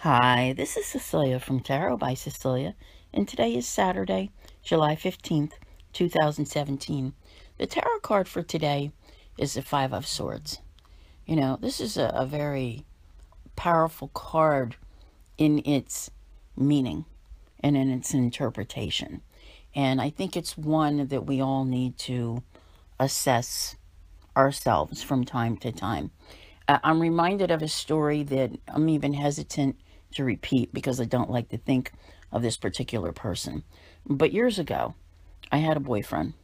Hi, this is Cecelia from Tarot by Cecelia, and today is Saturday, July 15th, 2017. The tarot card for today is the Five of Swords. You know, this is a, a very powerful card in its meaning and in its interpretation. And I think it's one that we all need to assess ourselves from time to time. I'm reminded of a story that I'm even hesitant to repeat because I don't like to think of this particular person. But years ago, I had a boyfriend,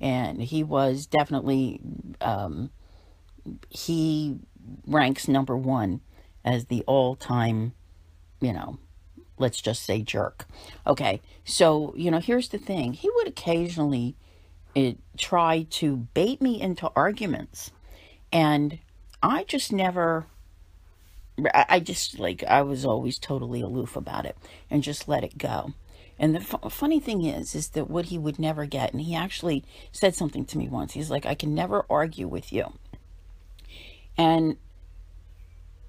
and he was definitely, um, he ranks number one as the all time, you know, let's just say jerk. Okay, so, you know, here's the thing he would occasionally it, eh, try to bait me into arguments, and I just never I just like I was always totally aloof about it and just let it go. And the f- funny thing is, is that what he would never get, and he actually said something to me once. He's like, "I can never argue with you," and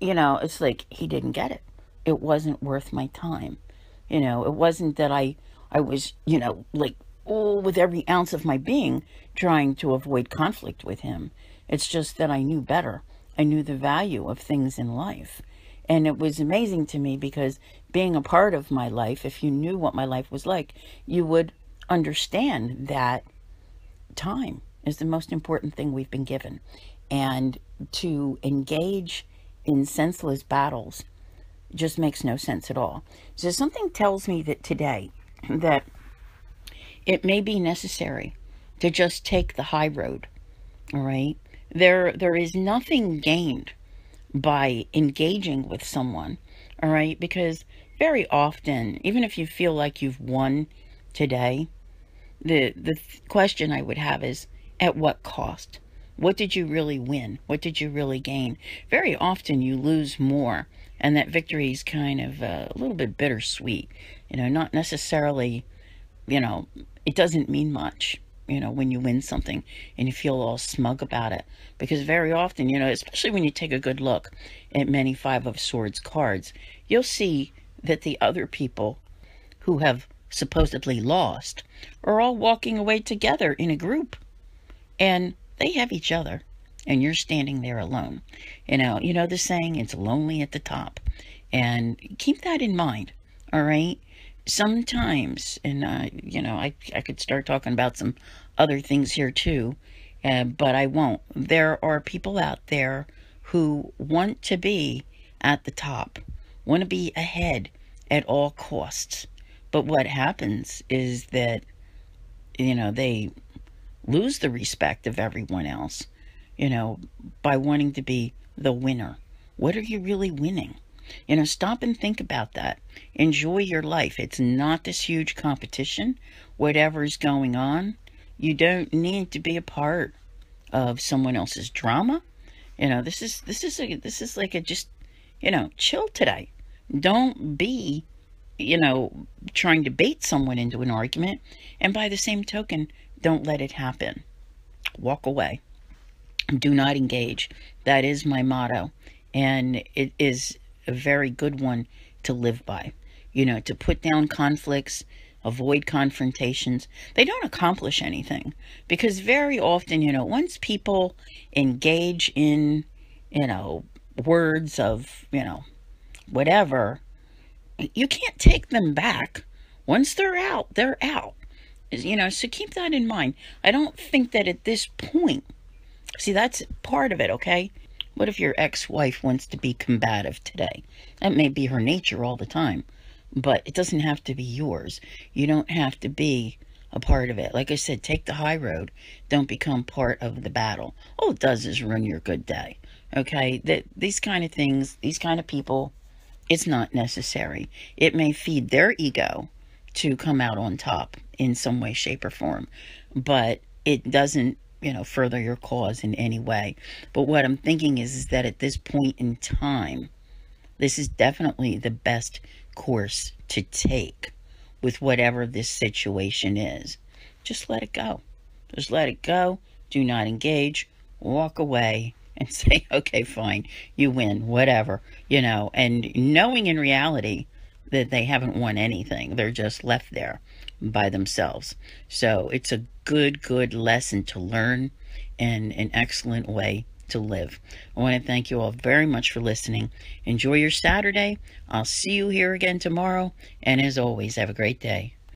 you know, it's like he didn't get it. It wasn't worth my time. You know, it wasn't that I I was you know like all with every ounce of my being trying to avoid conflict with him. It's just that I knew better I knew the value of things in life. And it was amazing to me because being a part of my life, if you knew what my life was like, you would understand that time is the most important thing we've been given. And to engage in senseless battles just makes no sense at all. So something tells me that today that it may be necessary to just take the high road, all right? There, there is nothing gained by engaging with someone, all right? Because very often, even if you feel like you've won today, the the question I would have is at what cost? What did you really win? What did you really gain? Very often you lose more, and that victory is kind of uh, a little bit bittersweet. You know, not necessarily, you know, it doesn't mean much you know, when you win something and you feel all smug about it. Because very often, you know, especially when you take a good look at many Five of Swords cards, you'll see that the other people who have supposedly lost are all walking away together in a group. And they have each other. And you're standing there alone. You know, you know the saying, it's lonely at the top. And keep that in mind. All right sometimes, and uh, you know, I I could start talking about some other things here too, uh, but I won't. There are people out there who want to be at the top, want to be ahead at all costs. But what happens is that, you know, they lose the respect of everyone else, you know, by wanting to be the winner. What are you really winning? You know, stop and think about that. Enjoy your life. It's not this huge competition. Whatever's going on, you don't need to be a part of someone else's drama. You know, this is this is a this is like a just you know, chill today. Don't be, you know, trying to bait someone into an argument. And by the same token, don't let it happen. Walk away. Do not engage. That is my motto. And it is a very good one to live by. You know, to put down conflicts, avoid confrontations. They don't accomplish anything because very often, you know, once people engage in, you know, words of, you know, whatever, you can't take them back. Once they're out, they're out. You know, so keep that in mind. I don't think that at this point, see, that's part of it, okay? What if your ex wife wants to be combative today? That may be her nature all the time, but it doesn't have to be yours. You don't have to be a part of it. Like I said, take the high road. Don't become part of the battle. All it does is ruin your good day. Okay? That these kind of things, these kind of people, it's not necessary. It may feed their ego to come out on top in some way, shape, or form, but it doesn't you know, further your cause in any way. But what I'm thinking is, is that at this point in time, this is definitely the best course to take with whatever this situation is. Just let it go. Just let it go. Do not engage. Walk away and say, okay, fine, you win, whatever, you know, and knowing in reality that they haven't won anything, they're just left there by themselves. So it's a good, good lesson to learn and an excellent way to live. I want to thank you all very much for listening. Enjoy your Saturday. I'll see you here again tomorrow. And as always, have a great day.